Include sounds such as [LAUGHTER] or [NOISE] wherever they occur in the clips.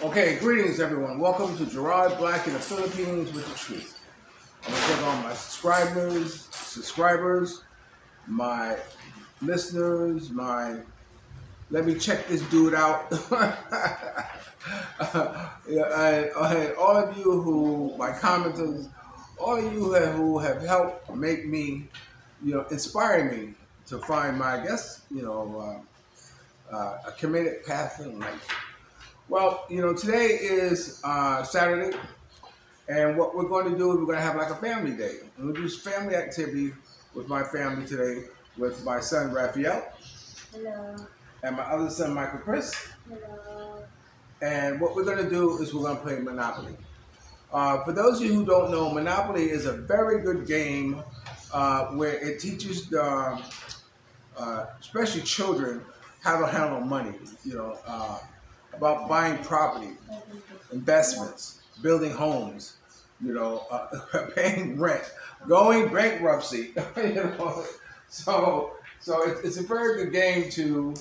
Okay, greetings everyone. Welcome to Gerard Black in the Philippines with the truth. I'm gonna take on my subscribers, subscribers, my listeners, my let me check this dude out. yeah, [LAUGHS] and all of you who my commenters, all of you who have, who have helped make me, you know, inspire me to find my, I guess, you know, uh, uh, a committed path in life. Well, you know, today is uh, Saturday, and what we're going to do is we're going to have like a family day. And we'll do family activity with my family today with my son Raphael. Hello. And my other son Michael Chris. Hello. And what we're going to do is we're going to play Monopoly. Uh, for those of you who don't know, Monopoly is a very good game uh, where it teaches, the, uh, especially children, how to handle money. You know, uh, about buying property, investments, building homes, you know, uh, [LAUGHS] paying rent, going bankruptcy. [LAUGHS] you know, so so it's, it's a very good game to,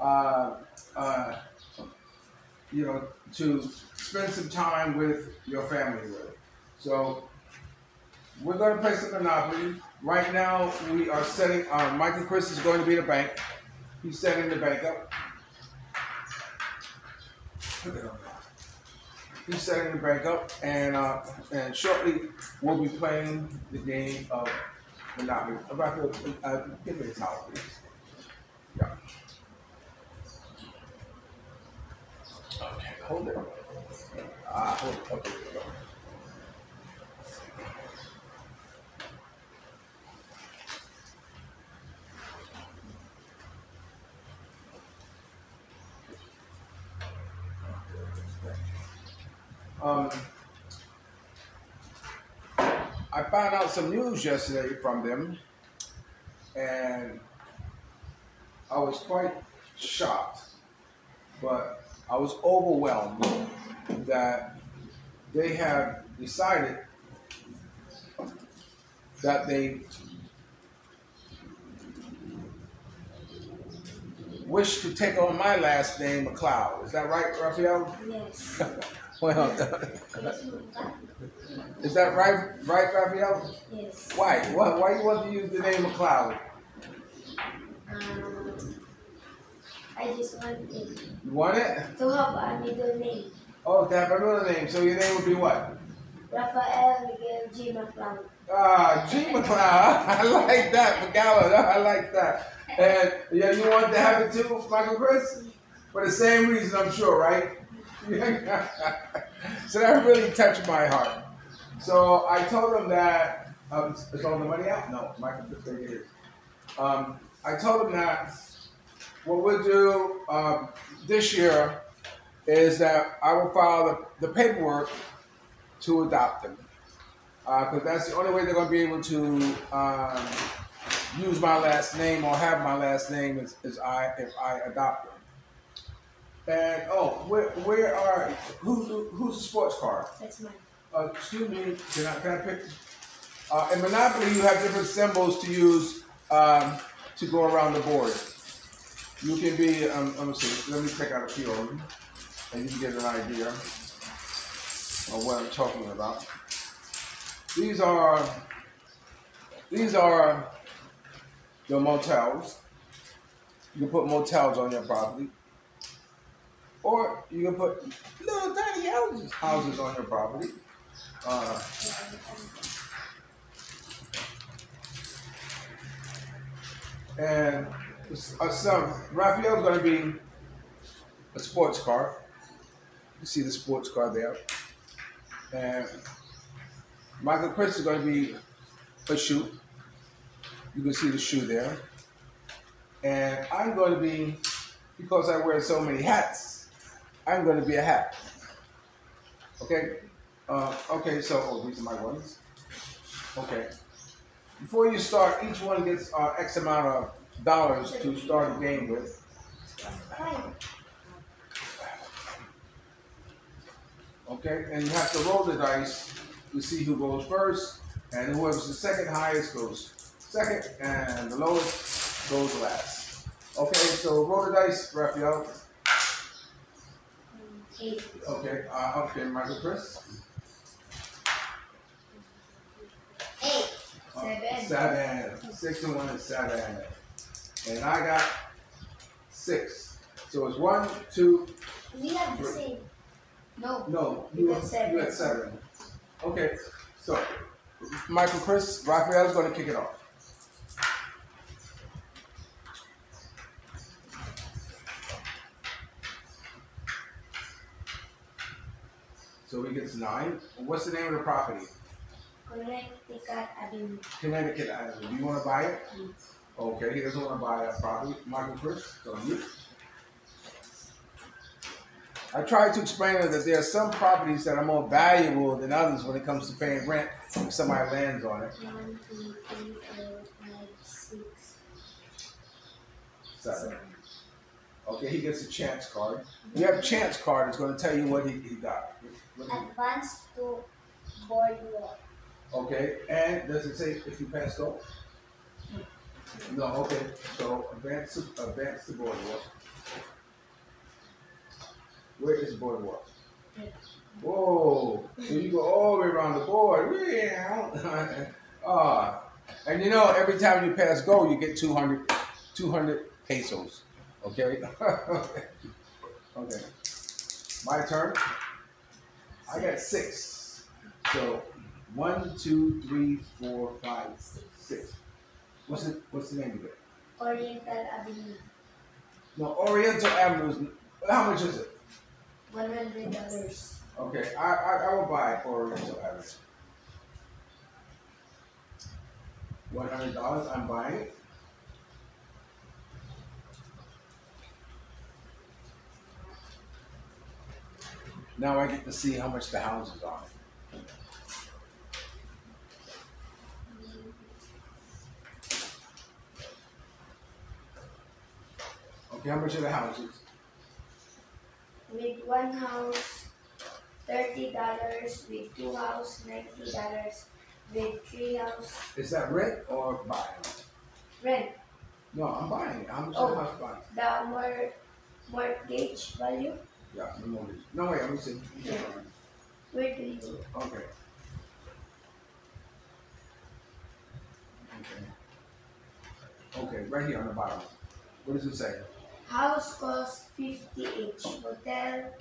uh, uh, you know, to spend some time with your family with. So we're going to play some Monopoly. Right now, we are setting. Uh, Michael Chris is going to be the bank. He's setting the bank up. He's setting the bank up, and uh, and shortly we'll be playing the game of Monopoly. About to uh, give me a towel, please. Yeah. Okay, hold it. Ah, hold it. Okay, Um, I found out some news yesterday from them, and I was quite shocked, but I was overwhelmed that they have decided that they wish to take on my last name, McLeod. Is that right, Raphael? Yes. [LAUGHS] Well, [LAUGHS] is that right, right, Raphael? Yes. Why? Why, why you want to use the name McLeod? Um, I just want it You want it? to have a middle name. Oh, to have another name. So your name would be what? Rafael Miguel G. McLeod. Ah, G McLeod. [LAUGHS] I like that, McGowan. [LAUGHS] I like that. And yeah, you want to have it too, Michael Chris? For the same reason, I'm sure, right? So that really touched my heart. So I told him that um, is all the money out? No, Michael didn't get it. Um, I told him that what we'll do um, this year is that I will file the, the paperwork to adopt them. Because that's the only way they're going to be able to um, use my last name or have my last name is, is I if I adopt them. And oh, where, where are who's who's the sports car? That's mine. Uh, excuse me, can I, can I pick? Uh, in Monopoly, you have different symbols to use um, to go around the board. You can be, um, let me see, let me take out a few of them, and you can get an idea of what I'm talking about. These are, these are the motels. You can put motels on your property. Or you can put little tiny houses, houses on your property. Uh, and uh, some Raphael's going to be a sports car. You see the sports car there. And Michael Chris is going to be a shoe. You can see the shoe there. And I'm going to be, because I wear so many hats, I'm going to be a hat. Okay? Uh, okay, so, oh, these are my ones. Okay. Before you start, each one gets uh, X amount of dollars to start a game with. Okay, and you have to roll the dice to see who goes first, and whoever's the second highest goes second, and the lowest goes last. Okay, so roll the dice, Raphael. Eight. Okay, uh, okay, Michael Chris? Eight. Uh, Seven. Seven. Six and one is seven. And I got six. So it's one, two, We have the same. No. no, You you got seven. You got seven. Okay, so Michael Chris, Raphael's gonna kick it off. So he gets nine. What's the name of the property? Connecticut Avenue. Connecticut Avenue. Do you wanna buy it? Okay, he doesn't wanna buy that property. Michael Chris, so you. I tried to explain to that there are some properties that are more valuable than others when it comes to paying rent if somebody lands on it. One, two, three, four, five, six, Seven. seven. Okay, he gets a chance card. You have a chance card, it's gonna tell you what he, he got. Advance to boardwalk. Okay, and does it say if you pass go? No, okay, so advance, to- advance to boardwalk. Where is boardwalk? Whoa, so you go all the way around the board, yeah. [LAUGHS] Ah, and you know, every time you pass go, you get 200, 200 pesos, okay? [LAUGHS] Okay, my turn. I got six. So one, two, three, four, five, six. What's the what's the name of it? Oriental Avenue. No, Oriental Avenue. How much is it? One hundred dollars. Okay, I I, I will buy Oriental Avenue. One hundred dollars. I'm buying it. Now I get to see how much the houses are. Okay, how much are the houses? With one house, thirty dollars. With two house, ninety dollars. With three house, Is that rent or buying? rent. No, I'm buying it. How much Oh. the house buying? The more mortgage value. Yeah, the mortgage. No, wait, let me see. Where do you? Okay. Okay. Okay, right here on the bottom. What does it say? House cost fifty each. Hotel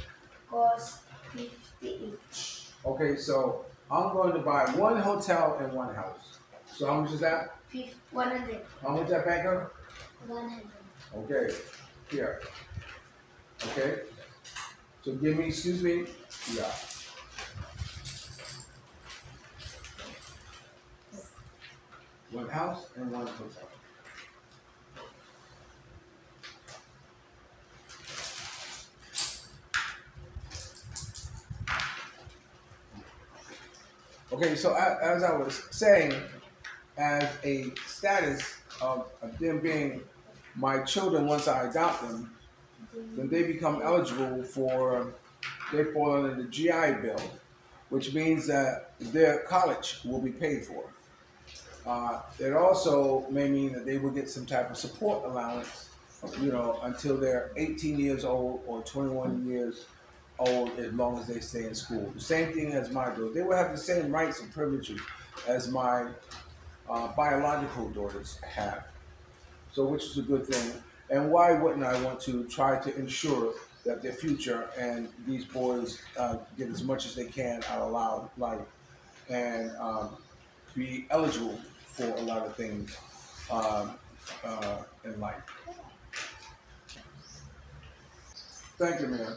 cost fifty each. Okay, so I'm going to buy one hotel and one house. So how much is that? Fif- one hundred. How much is that banker? One hundred. Okay, here. Okay. So give me, excuse me, yeah. One house and one hotel. Okay, so as I was saying, as a status of, of them being my children once I adopt them, then they become eligible for, they fall under the GI Bill, which means that their college will be paid for. Uh, it also may mean that they will get some type of support allowance, you know, until they're 18 years old or 21 years old, as long as they stay in school. The same thing as my daughter. They will have the same rights and privileges as my uh, biological daughters have. So, which is a good thing. And why wouldn't I want to try to ensure that their future and these boys uh, get as much as they can out of loud life and um, be eligible for a lot of things um, uh, in life? Thank you, man.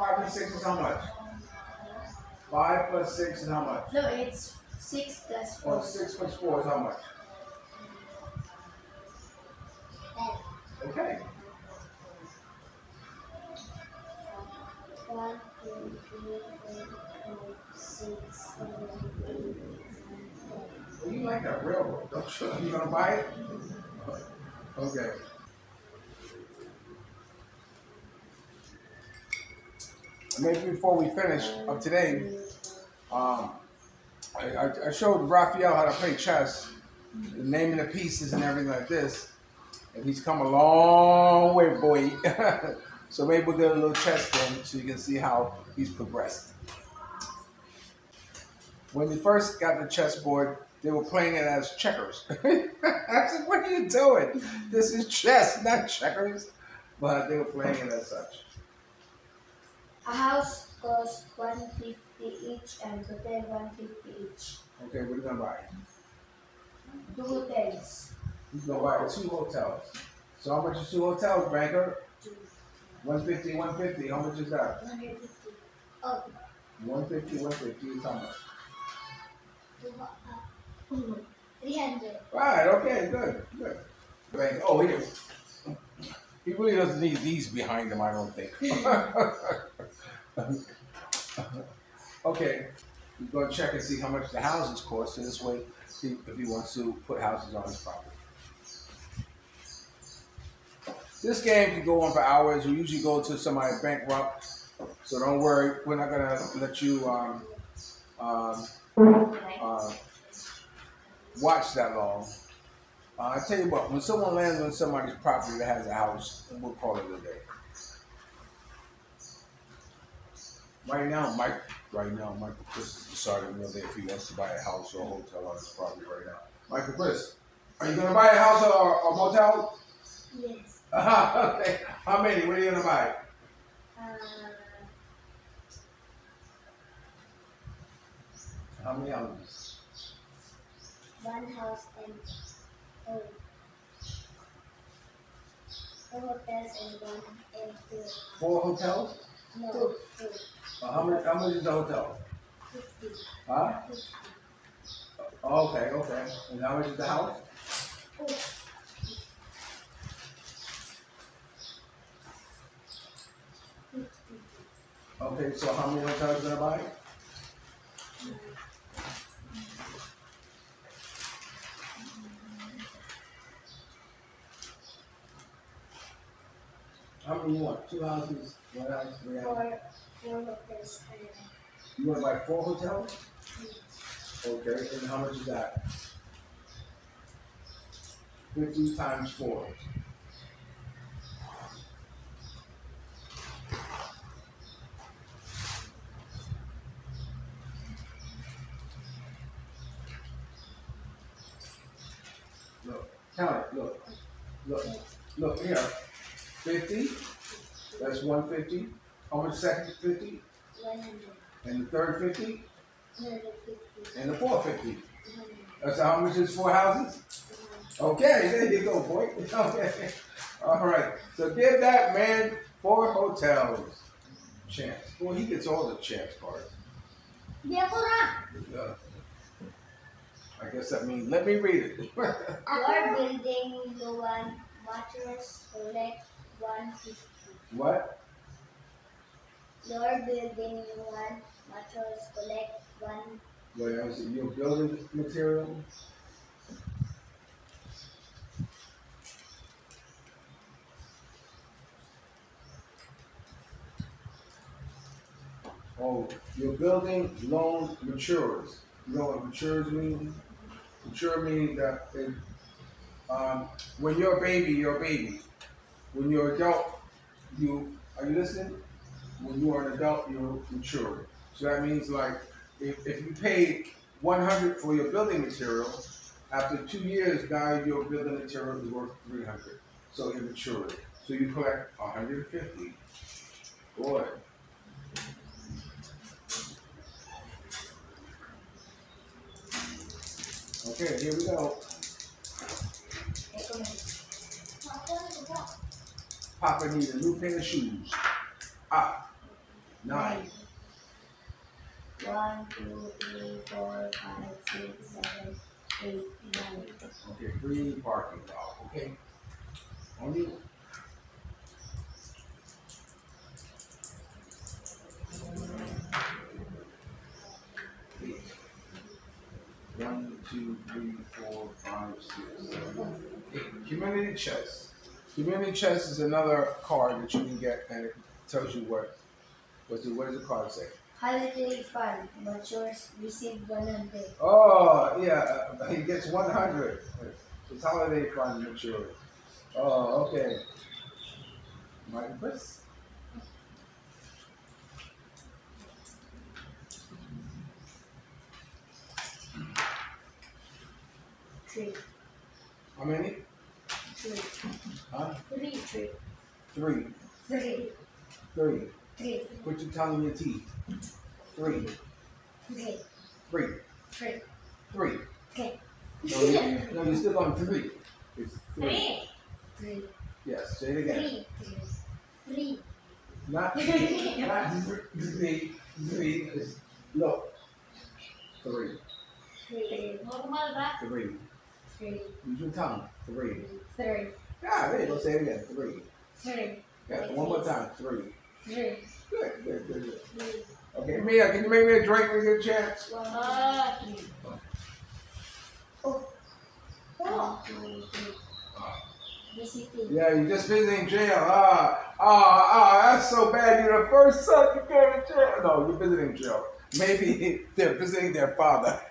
Five plus six is how much? Five plus six is how much? No, it's six plus Or four. six plus four is how much? Okay. One, two, three, four, five, six, seven, eight, nine, Well, you like that railroad, don't you? [LAUGHS] You gonna buy it? Okay. Maybe before we finish of today, um, I, I, showed Raphael how to play chess, naming the pieces and everything like this, and he's come a long way, boy. [LAUGHS] so maybe we'll get a little chess game so you can see how he's progressed. When we first got the chessboard, they were playing it as checkers. [LAUGHS] I said, "What are you doing? This is chess, not checkers." But they were playing it as such. A house costs one fifty each and hotel one fifty each. Okay, what are you gonna buy? Two hotels. He's gonna buy two hotels. So how much is two hotels, banker? Two. 150, 150. How much is that? Two hundred fifty. Oh, 150, 150 is how much? two, uh, [LAUGHS] three hundred. Right, okay, good, good. Bank, oh, here. He really doesn't need these behind him, I don't think. [LAUGHS] okay, he's gonna check and see how much the houses cost, so this way, if he wants to put houses on his property. This game can go on for hours. We usually go to somebody bankrupt, so don't worry. We're not gonna let you um, um, uh, watch that long. Uh, I tell you what, when someone lands on somebody's property that has a house, we'll call it a day. Right now, Mike, right now, Michael Chris is deciding whether if he wants to buy a house or a hotel on his property right now. Michael Chris, are you gonna buy a house or a motel? Yes. [LAUGHS] okay. How many? What are you gonna buy? Uh, How many houses? one house and oh, four hotels and one and two. Four hotels? No, two. two. Uh, how much? How much is the hotel? Fifty. Huh? Fifty. Okay, okay. And how much is the house? Oh, fifty. Okay, so how many hotels you gonna buy? How many you want? Two houses, one house, three houses? Four, four hotels You wanna buy four hotels? three. Okay, and how much is that? Fifty times four. Look, count it, look, look, look here. Fifty, that's one fifty. How much second fifty? One hundred. And the third fifty? One hundred fifty. And the fourth fifty. Two hundred. That's how much is four houses? Okay, there you go, boy. [LAUGHS] Okay. All right. So give that man four hotels. Chance. Well, he gets all the chance cards. Di ako na. Uh, I guess that means let me read it. [LAUGHS] Your building the one mattress collect one fifty. what? Your building one mattress collect one What else? Your building material? Oh, your building loan matures. You know what matures means? Mature means that it, um, when you're a baby, you're a baby. When you're adult, you are you listening? When you are an adult, you're mature. So that means like if, if you paid 100 for your building material, after two years, now your building material is worth 300. So it matured. So you collect 150. Boy. Okay, here we go. Papa need a new pair of shoes. Ah, nine. One, two, three, four, five, six, seven, eight, nine. Okay, free parking lot, okay? On you. Eight. One, two, three, four, five, six, seven, eight. Community chest. Community chest is another card that you can get and it tells you what, what's the, what does the card say? Holiday fund matures receive 100. Oh, yeah, uh, he gets one hundred. It's holiday fund matured. Oh, okay. Michael Chris? Three. How many? Three. Huh? Three. Three. Three. Three. Three. Three. Put your tongue in your teeth. Three. Three. Three. Three. Three. Okay. No, you, no, you're still on three. It's three. Three. Yes, say it again. Three. Three. Not, not three, three, is, look. Three, Three. Normal ba? three. Three. Use your tongue. Three. Three. Yeah, there you go. Say it again. Three. Three. Yeah, one more time. Three. Three. Good, good, good, good. Three. Okay, You make me a drink when you get a chance? One, Ah, two, three. Oh. One, two, three. Visiting. Yeah, you just visiting jail. Ah, ah, ah, that's so bad. You're the first son to go to jail. No, you're visiting jail. Maybe [LAUGHS] they're visiting their father. [LAUGHS]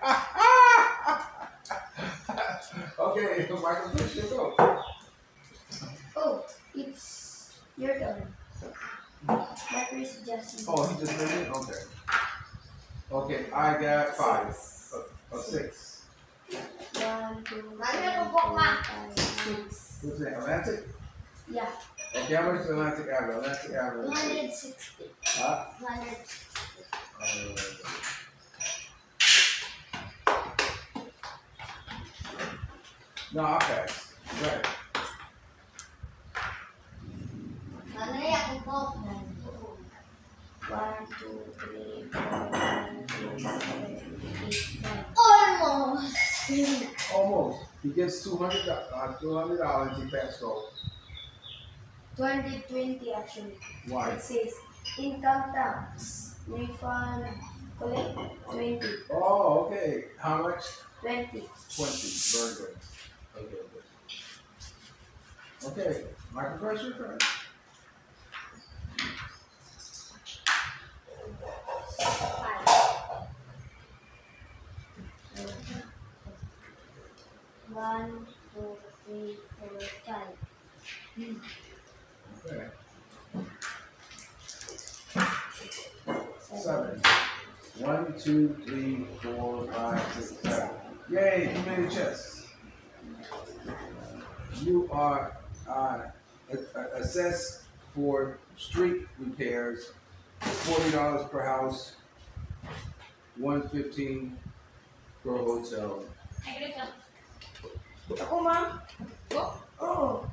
okay, Michael, Fish, you go. Oh, it's your turn. That is just. Oh, he just visited? Okay. Okay, I got five. Uh, uh, six. One, two, three, Mami, ano four, po, ma? five, six. What's that? Atlantic? Yeah, Okay, how much is Atlantic Avenue? Atlantic Avenue. 260. Huh? 260. No, I'll pass. Right. Ano yan po? One, two, three, four, five, six, seven, eight, nine. Almost. Almost. He gets two hundred uh, two hundred He passed 220 actually. Why? It says income tax refund collect 20. Oh, okay. How much? 20. Twenty. Very good. Okay, good. Okay, Michael your. Five. One, two, three, four, five. Okay. Seven. One, two, three, four, five, six, seven. Yay, you made a chess. You are uh, assessed for street repairs, forty dollars per house, one fifteen per hotel. Ay, Chris, ah. Ako,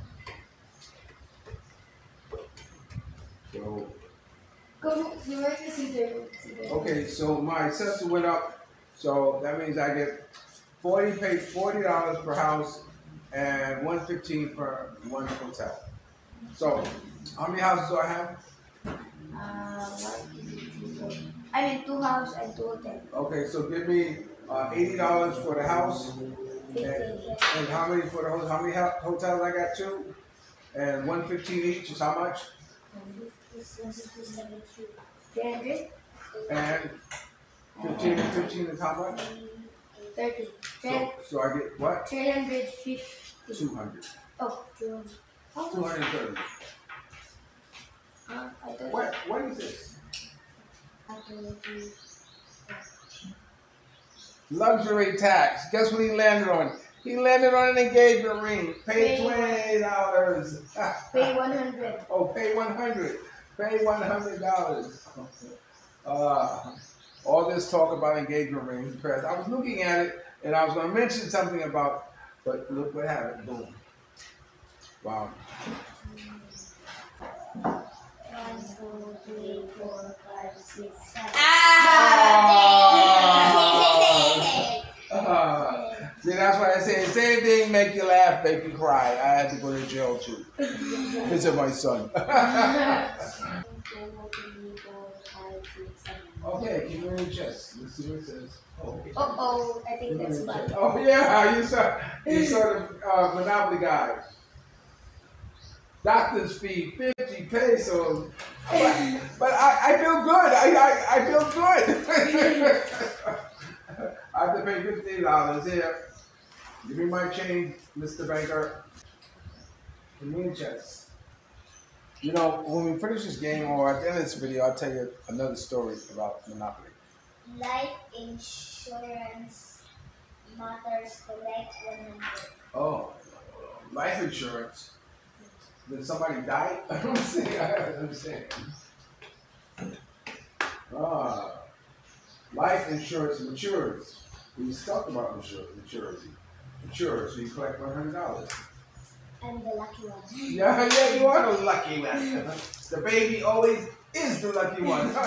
ma'am? So, Go, you were consider. okay, so my assessment went up, so that means I get forty, pay forty dollars per house and one fifteen for one hotel. So, how many houses do I have? Uh, one, two, three, four. I mean, two houses and two hotels. Okay, so give me uh, eighty dollars for the house, Fifty. and how many for the hotel? How many hotels I got? Two, and one fifteen each is how much? And fifteen, fifteen is how much? Thirty. So, so I get what? Three hundred fifty. Two hundred. Oh, two hundred. How Two much? hundred thirty. Huh? What? What is this? I thought it was- Luxury tax. Guess what he landed on? He landed on an engagement ring. Pay Pay- twenty dollars. [LAUGHS] Pay one hundred. Oh, pay one hundred. Pay one hundred dollars. Uh, all this talk about engagement rings, because I was looking at it and I was going to mention something about, but look what happened. Boom. Wow. One, two, three, four, five, six, seven. Ah! That's why I say the same thing make you laugh, make you cry. I had to go to jail too. Visit my son. One, two, three, four, five, six, seven. okay, keep it in chest. Let's see what it says. Oh, oh, I think that's chest. Oh yeah, [LAUGHS] you saw you saw the uh, Monopoly guy. Doctor's fee fifty pesos. But, [LAUGHS] but I, I feel good. I, I, I feel good. [LAUGHS] I have to pay fifteen dollars here. Give me my chain, Mr. Banker. Me a chest. You know, when we finish this game or at the end of this video, I'll tell you another story about Monopoly. Life insurance matters collect 100. Oh, life insurance. Did somebody die? [LAUGHS] I don't see. I don't understand. Ah, life insurance matures. We talked about maturity. Matures, so you collect one hundred dollars. I'm the lucky one. [LAUGHS] Yeah, yeah, you are the lucky one. [LAUGHS] the baby always is the lucky one. [LAUGHS]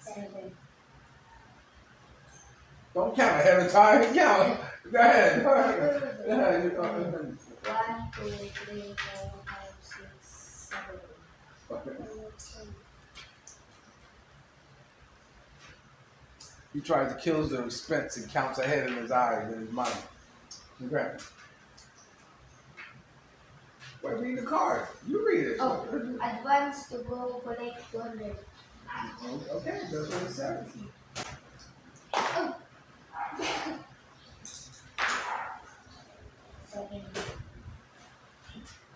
Seven. Don't count ahead of time. Count. Go ahead. One, two, three, four, five, six, seven. He tries to kill the expense and counts ahead in his eyes in his mind. Okay. What read the card? You read it. Oh, advance to go collect 200. Okay, that's what it says. Seven.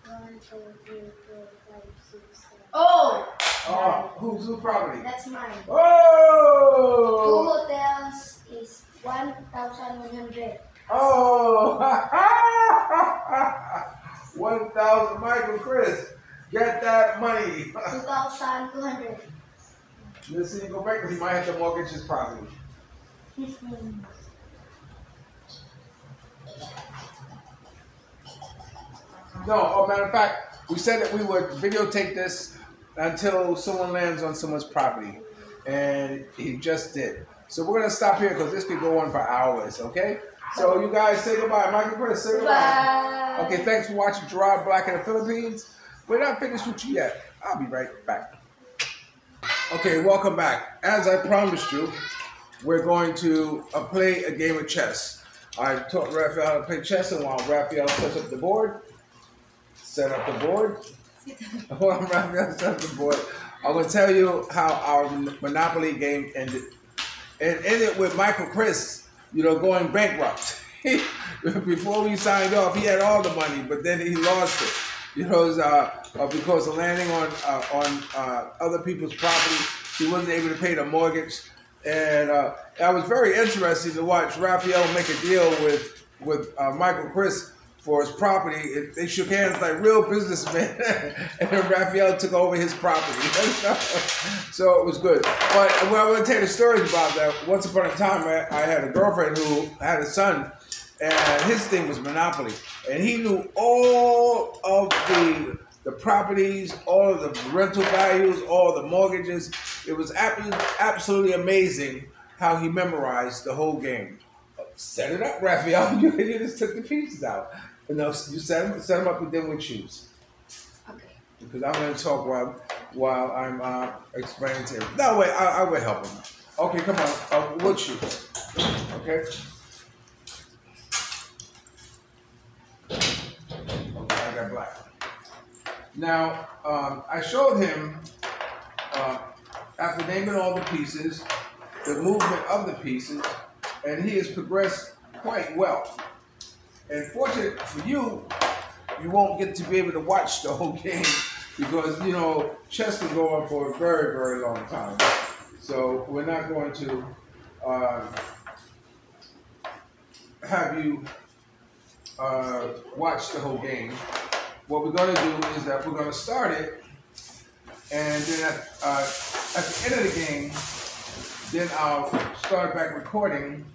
One, two, three, four, five, six, seven. Oh, Oh, who's who property? that's mine. Oh! Two Oh! hotels is 1,100. Oh! [LAUGHS] One thousand, Michael, Chris, get that money. 2,200. Let's see, go back because he might have to mortgage his property. [LAUGHS] No, oh, matter of fact, we said that we would videotape this until someone lands on someone's property, and he just did. So we're gonna stop here because this could go on for hours. Okay? So you guys say goodbye, Michael Chris. Say goodbye. Bye. Okay, thanks for watching Gerard Black in the Philippines. We're not finished with you yet. I'll be right back. Okay, welcome back. As I promised you, we're going to uh, play a game of chess. I taught Raphael how to play chess, and while Raphael sets up the board, set up the board. While Raphael sets up the board, I'm to tell you how our Monopoly game ended. It ended with Michael Chris, you know, going bankrupt. [LAUGHS] Before we signed off, he had all the money, but then he lost it. You know, was, uh, uh, because of landing on uh, on uh, other people's property, he wasn't able to pay the mortgage, and uh, that was very interesting to watch Raphael make a deal with with uh, Michael Chris for his property. It, they shook hands like real businessmen, [LAUGHS] and then Raphael took over his property. [LAUGHS] so it was good. But what I want to tell you the stories about that. Once upon a time, I, I had a girlfriend who had a son, and his thing was Monopoly, and he knew all of the the properties, all of the rental values, all the mortgages. It was ab- absolutely amazing how he memorized the whole game. Set it up, Raphael. [LAUGHS] You just took the pieces out. Know, you set them, set them up, then we choose. Okay. Because I'm going to talk while while I'm uh, explaining to him. No, wait, I, I will help him. Okay, come on. Uh, we'll choose. Okay. Okay, I got black. Now, um, I showed him uh, after naming all the pieces, the movement of the pieces, and he has progressed quite well. And fortunate for you, you won't get to be able to watch the whole [LAUGHS] game because you know chess can go on for a very very long time. So we're not going to uh, have you uh, watch the whole game. What we're going to do is that we're going to start it, and then at, uh, at the end of the game, then I'll start back recording.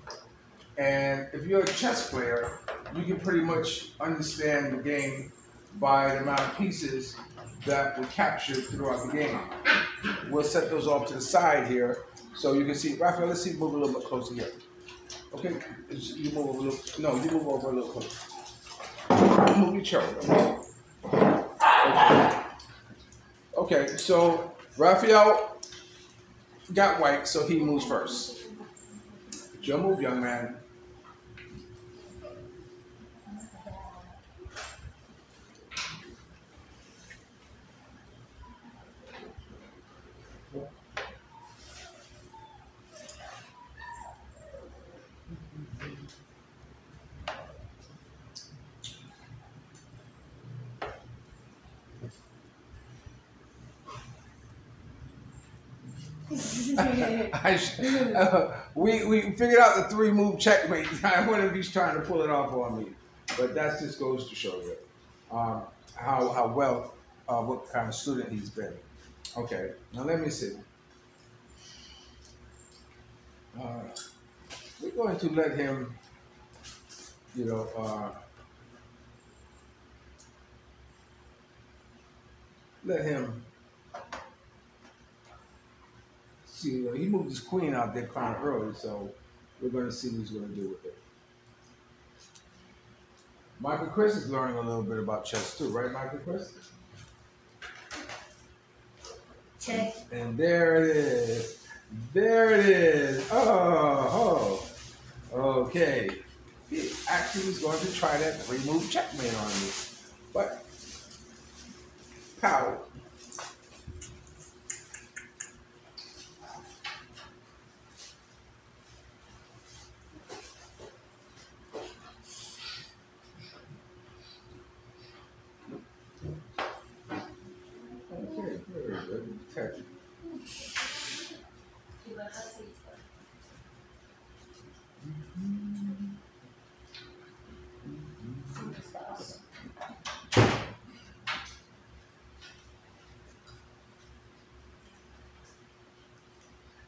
And if you're a chess player, you can pretty much understand the game by the amount of pieces that were captured throughout the game. We'll set those off to the side here so you can see. Raphael, let's see, move a little bit closer here. Okay, you move over a little. No, you move over a little closer. Move your chair. Okay. Okay, so Raphael got white, so he moves first. Your move, young man. I [LAUGHS] uh, we we figured out the three move checkmate. [LAUGHS] I wonder if he's trying to pull it off on me, but that just goes to show you um, how how well uh, what kind of student he's been. Okay, now let me see. Uh, we're going to let him, you know. Uh, let him see. He moved his queen out there kind of early, so we're going to see what he's going to do with it. Michael Chris is learning a little bit about chess too, right, Michael Chris? Check. And there it is. There it is. Oh, oh. Okay. He actually was going to try that three move checkmate on me. But, pow. Okay, very good. Protect.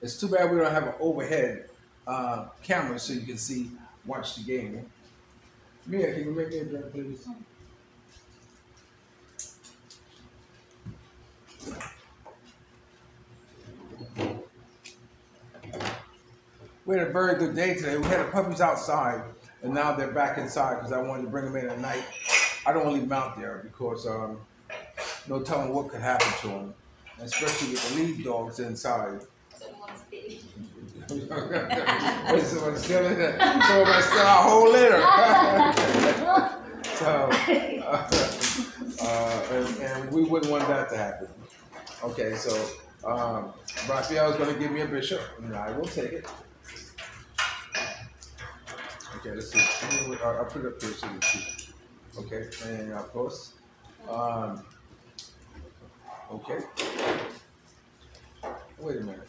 It's too bad we don't have an overhead uh, camera so you can see, watch the game. Mia, can you make me a drink, please? We had a very good day today. We had the puppies outside, and now they're back inside because I wanted to bring them in at night. I don't want to leave them out there because um, no telling what could happen to them, especially with the lead dogs inside. Wait, someone stealing it? Someone might steal our whole litter. so, uh, uh, and, and we wouldn't want that to happen. Okay, so um, Raphael's going to give me a bishop, and I will take it. Okay, let's see. I'll put it up here so you see. Okay, and of course, um, okay. Wait a minute.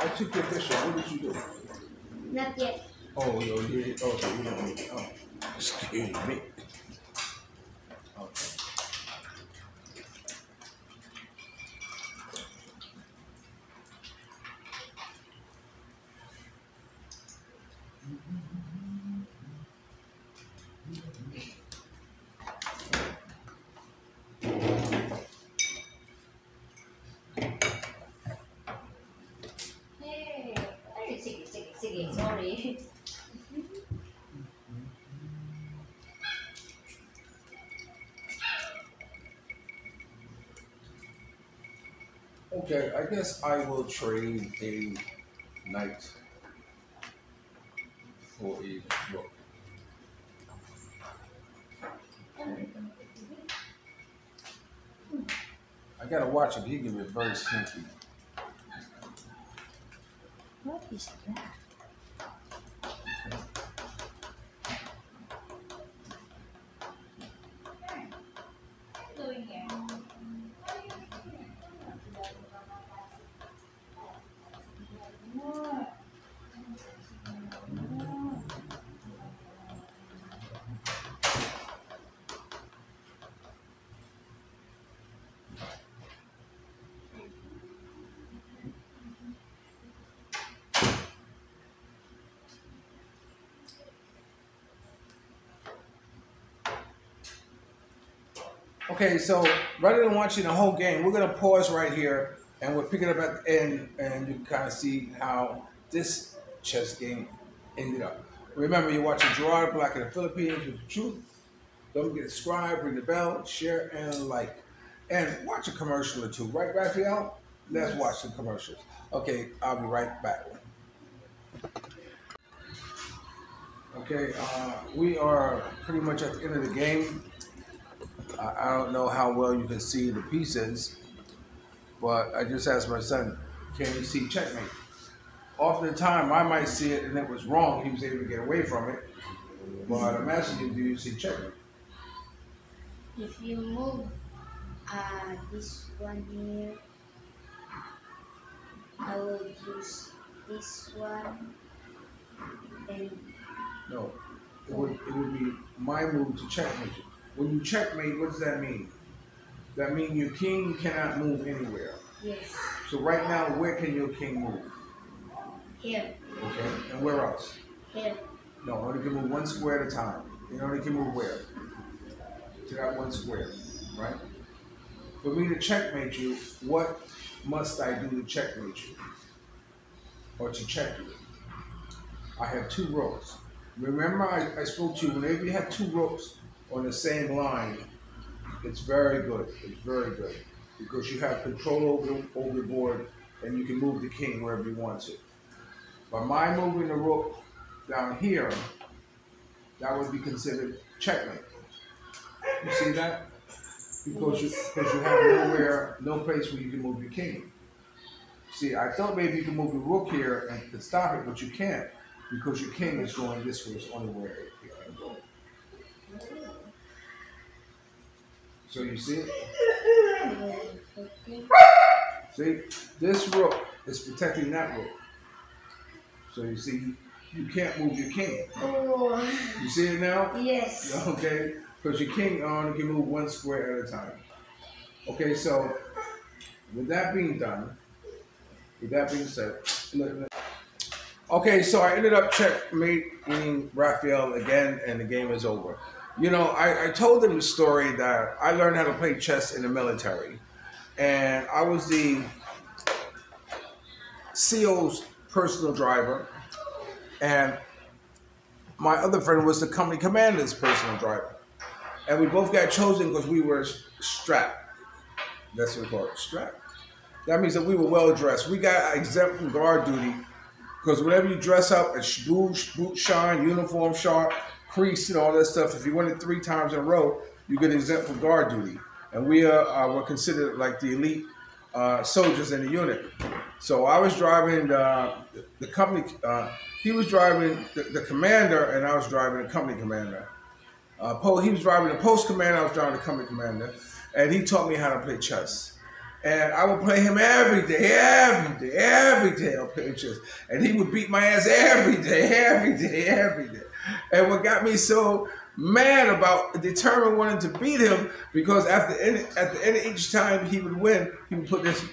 I took your bishop. What did you do? Not yet. Oh, you did. Oh, you don't need it. Oh, excuse me. Okay, I guess I will trade a knight for a rook. I gotta watch him. He can very sneaky. What is that? Okay, so rather than watching the whole game, we're gonna pause right here and we'll pick it up at the end and you can kind of see how this chess game ended up. Remember, you're watching Gerard Black of the Philippines with the truth. Don't forget to subscribe, ring the bell, share, and like. And watch a commercial or two, right, Raphael? Let's watch some commercials. Okay, I'll be right back. Okay, uh, we are pretty much at the end of the game. I I don't know how well you can see the pieces, but I just asked my son, can you see checkmate? Often the time I might see it and it was wrong, he was able to get away from it. But I'm asking you, do you see checkmate? If you move uh, this one here. I will use this one and No, it would, it would be my move to checkmate you. When you checkmate, what does that mean? That means your king cannot move anywhere. yes, So right now, where can your king move? here, Okay, and where else? here, No, only can move one square at a time. You only can move where? To that one square, right? For me to checkmate you, what must I do to checkmate you? Or to check you? I have two rooks. Remember, I, I spoke to you, whenever you have two rooks on the same line, it's very good. It's very good. Because you have control over, over the board and you can move the king wherever you want to. But my moving the rook down here, that would be considered checkmate. You see that? Because you because you have nowhere, no place where you can move your king. See, I thought maybe you could move the rook here and stop it, but you can't because your king is going this way. It's the only way it can go. So you see it? I will put it, See, this rook is protecting that rook. So you see, you can't move your king. Oh, You see it now? yes. Okay, because your king uh, only can move one square at a time. Okay, so with that being done, with that being said, okay, so I ended up checkmating Raphael again, and the game is over. You know, I, I told them the story that I learned how to play chess in the military, and I was the CO's personal driver, and my other friend was the company commander's personal driver. And we both got chosen because we were strapped. That's what we call it, strapped. That means that we were well dressed. We got exempt from guard duty because whenever you dress up, it's boot, boot shine, uniform sharp, crease, and all that stuff. If you win it three times in a row, you get exempt from guard duty. And we uh, uh, were considered like the elite uh, soldiers in the unit. So I was driving the, the company, uh, he was driving the, the commander, and I was driving the company commander. Uh, po- he was driving the post commander, I was driving the company commander, and he taught me how to play chess. And I would play him every day, every day, every day. I'll play chess, and he would beat my ass every day, [LAUGHS] every day, every day. And what got me so mad about determined wanting to beat him because after any, at the end of each time he would win, he would put this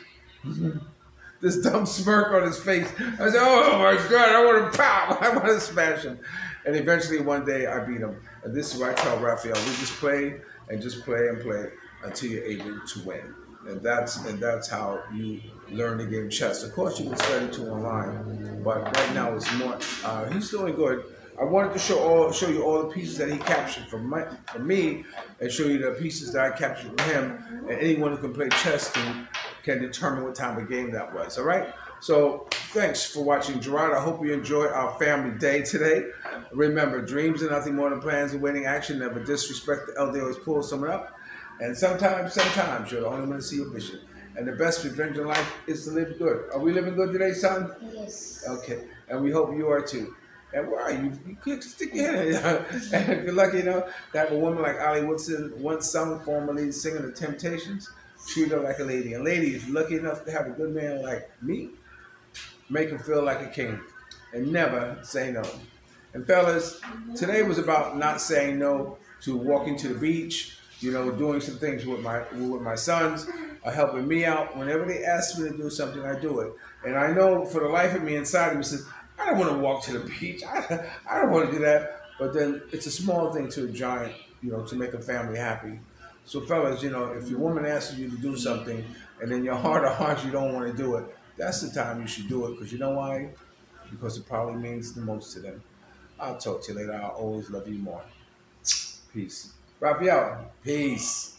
[LAUGHS] this dumb smirk on his face. I said, "Oh my God, I want to pow! [LAUGHS] I want to smash him." And eventually, one day, I beat him. And this is why I tell Raphael: we just play and just play and play until you're able to win. And that's and that's how you learn the game chess. Of course, you can study too online, but right now it's more. Uh, he's doing good. I wanted to show all show you all the pieces that he captured from my from me, and show you the pieces that I captured from him. And anyone who can play chess can can determine what type of game that was. All right. So thanks for watching, Gerard. I hope you enjoyed our family day today. Remember, dreams are nothing more than plans and winning action. Never disrespect the elder. Always pull someone up. And sometimes, sometimes you're the only one to see your vision. And the best revenge in life is to live good. Are we living good today, son? yes, Okay, and we hope you are too. And are you? You could stick your head in. [LAUGHS] and if you're lucky enough to have a woman like Ali Woodson, once sung formerly singing the Temptations, treat her like a lady. And ladies, lucky enough to have a good man like me, make him feel like a king, and never say no. And fellas, today was about not saying no to walking to the beach. You know, doing some things with my with my sons, uh, helping me out. Whenever they ask me to do something, I do it. And I know for the life of me inside of me says, I don't want to walk to the beach. I, I don't want to do that. But then it's a small thing to a giant, you know, to make a family happy. So, fellas, you know, if your woman asks you to do something and in your heart of hearts you don't want to do it, that's the time you should do it. Because you know why? Because it probably means the most to them. I'll talk to you later. I'll always love you more. Peace. Raphael, peace.